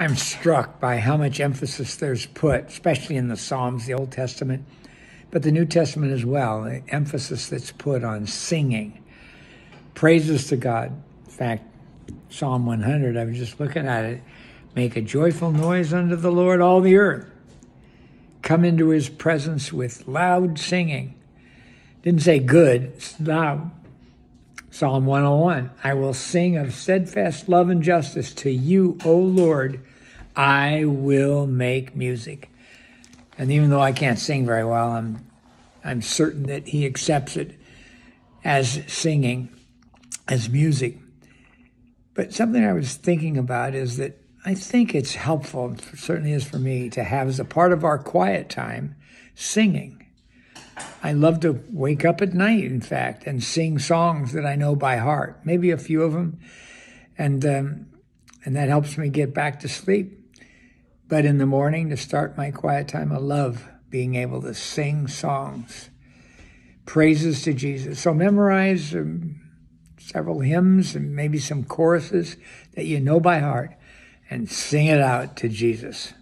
I'm struck by how much emphasis there's put, especially in the Psalms, the Old Testament, but the New Testament as well, the emphasis that's put on singing. Praises to God. In fact, Psalm 100, I was just looking at it. Make a joyful noise unto the Lord, all the earth. Come into his presence with loud singing. Didn't say good, it's loud. Psalm 101 I will sing of steadfast love and justice to you, O Lord. I will make music. And even though I can't sing very well, I'm, I'm certain that he accepts it as singing, as music. But something I was thinking about is that I think it's helpful, certainly is for me, to have as a part of our quiet time singing. I love to wake up at night, in fact, and sing songs that I know by heart, maybe a few of them, and um, and that helps me get back to sleep. But in the morning, to start my quiet time, I love being able to sing songs, praises to Jesus. So memorize um, several hymns and maybe some choruses that you know by heart and sing it out to Jesus.